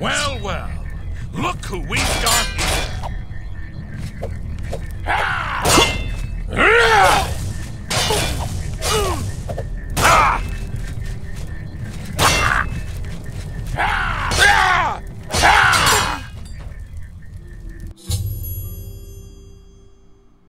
Well, well. Look who we've got